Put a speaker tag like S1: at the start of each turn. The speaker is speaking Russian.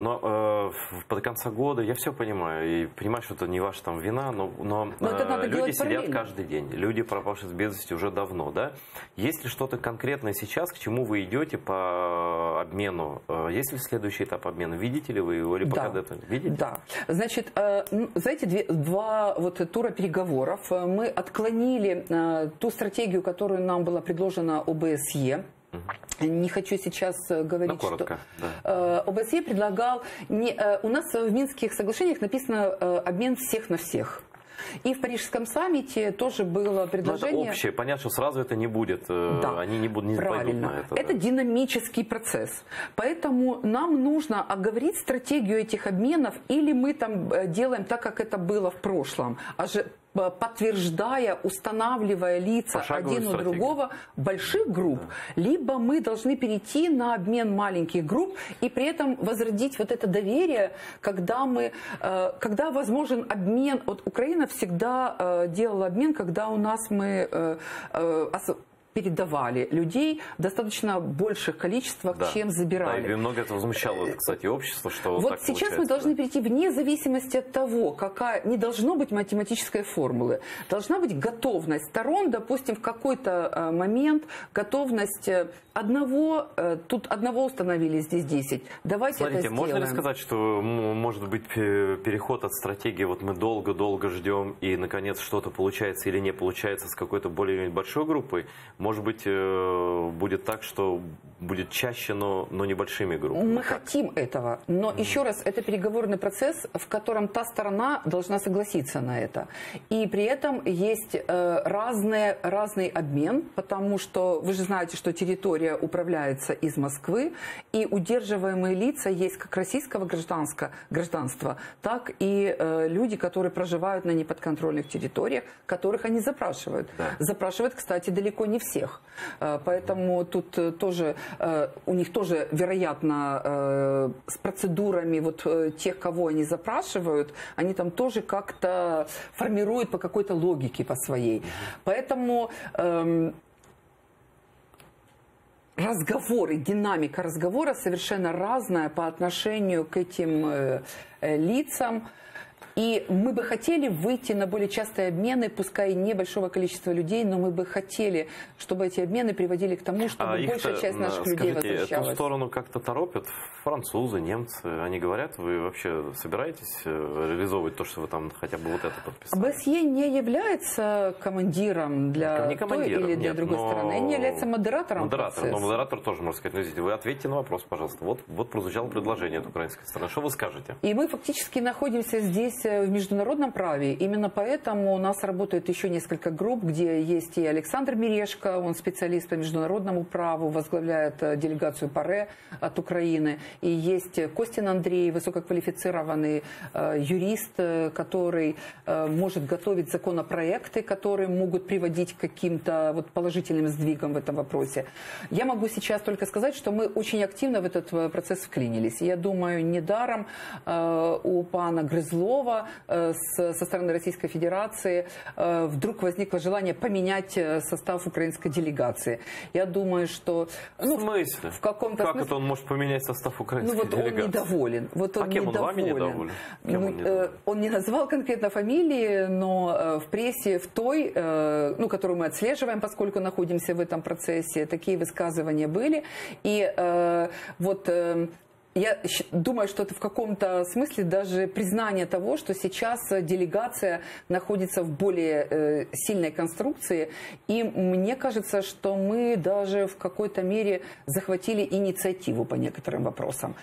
S1: Но э, под конца года я все понимаю и понимаю, что это не ваша там вина, но, но,
S2: Но
S1: э, люди сидят
S2: параллельно.
S1: каждый день, люди пропавшие без вести уже давно, да? Есть ли что-то конкретное сейчас, к чему вы идете по обмену? Э, Есть ли следующий этап обмена? Видите ли вы его или пока
S2: Да.
S1: это видите?
S2: Да. Значит, э, ну, за эти две- два вот тура переговоров э, мы отклонили э, ту стратегию, которую нам была предложена ОБСЕ. Не хочу сейчас э, говорить,
S1: Ну, коротко,
S2: что э, ОБСЕ предлагал... Не, э, у нас в Минских соглашениях написано обмен всех на всех. И в Парижском саммите тоже было
S1: Ну, это
S2: предложение...
S1: общее, понятно, что сразу это не будет,
S2: Да,
S1: они не, будут, не
S2: Правильно.
S1: на это.
S2: это
S1: да.
S2: динамический процесс. Поэтому нам нужно оговорить стратегию этих обменов, или мы там делаем так, как это было в прошлом, а же подтверждая, устанавливая лица
S1: Пошаговую
S2: один у
S1: стратегию.
S2: другого больших групп, либо мы должны перейти на обмен маленьких групп и при этом возродить вот это доверие, когда мы, э, когда возможен обмен. Вот Украина всегда э, делала обмен, когда у нас мы э, э, передавали людей достаточно больших количествах,
S1: Да.
S2: чем
S1: Да,
S2: забирали.
S1: и много это возмущало, кстати, общество, что вот,
S2: Вот
S1: так
S2: сейчас мы должны
S1: да.
S2: перейти вне зависимости от того, какая не должно быть математической формулы. Должна быть готовность сторон, допустим, в какой-то э, момент готовность э, одного, э, тут одного установили, здесь 10. Давайте
S1: Смотрите,
S2: это
S1: можно ли
S2: сделаем.
S1: сказать, что может быть пе- переход от стратегии, вот мы долго-долго ждем, и наконец что-то получается или не получается с какой-то более большой группой? Может быть, э, будет так, что будет чаще, но, но небольшими группами?
S2: Мы хотим этого, но еще раз, это переговорный процесс, в котором та сторона должна согласиться на это. И при этом есть э, разные, разный обмен, потому что вы же знаете, что территория управляется из Москвы, и удерживаемые лица есть как российского гражданска- гражданства, так и э, люди, которые проживают на неподконтрольных территориях, которых они запрашивают.
S1: Да.
S2: Запрашивают, кстати, далеко не всех. Э, Поэтому тут э, тоже э, у них тоже, вероятно, с процедурами вот тех, кого они запрашивают, они там тоже как-то формируют по какой-то логике по своей. Поэтому эм, разговоры, динамика разговора совершенно разная по отношению к этим лицам. И мы бы хотели выйти на более частые обмены, пускай небольшого количества людей, но мы бы хотели, чтобы эти обмены приводили к тому, чтобы
S1: А
S2: большая часть наших людей
S1: скажите, эту
S2: возвращалась.
S1: сторону как-то торопят французы, немцы. Они говорят, вы вообще собираетесь э, реализовывать то, что вы там хотя бы вот это подписали?
S2: ОБСЕ не является командиром для
S1: Не командиром,
S2: той или для
S1: нет,
S2: другой
S1: но-
S2: стороны, не является модератором
S1: Модератор, но
S2: процесса.
S1: модератор тоже может сказать, ну, извините, вы ответьте на вопрос, пожалуйста. Вот, вот прозвучало предложение от украинской стороны. Что вы скажете?
S2: И мы фактически находимся здесь э, в международном праве. Именно поэтому у нас работает еще несколько групп, где есть и Александр Мирешко, он специалист по международному праву, возглавляет э, делегацию ПАРЕ от Украины. И есть Костин Андрей, высококвалифицированный э, юрист, э, который э, может готовить законопроекты, которые могут приводить к каким-то вот положительным сдвигам в этом вопросе. Я могу сейчас только сказать, что мы очень активно в этот э, процесс вклинились. Я думаю, недаром э, у пана Грызлова э, со стороны Российской Федерации э, вдруг возникло желание поменять э, состав украинской делегации. Я думаю, что...
S1: В
S2: ну,
S1: смысле?
S2: в каком-то
S1: Как
S2: смысле-
S1: это он может поменять состав украинской
S2: ну вот он
S1: делегации?
S2: недоволен. Вот он
S1: А кем он
S2: недоволен.
S1: вами недоволен? Кем
S2: Ну,
S1: он недоволен?
S2: он не назвал конкретно фамилии, но в прессе, в той, ну, которую мы отслеживаем, поскольку находимся в этом процессе, такие высказывания были. И вот я думаю, что это в каком-то смысле даже признание того, что сейчас делегация находится в более э, сильной конструкции. И мне кажется, что мы даже в какой-то мере захватили инициативу по некоторым вопросам.